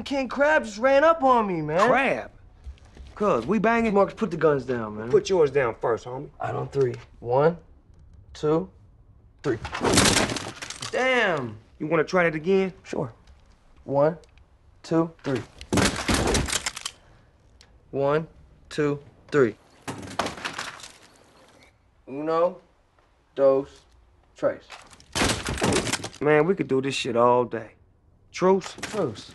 King Crab just ran up on me, man. Crab. Cuz, we banging? Marcus, put the guns down, man. Put yours down first, homie. I Out on three. One, two, three. Damn. You wanna try that again? Sure. One, two, three. One, two, three. Uno, dos, tres. Man, we could do this shit all day. Truce? Truce.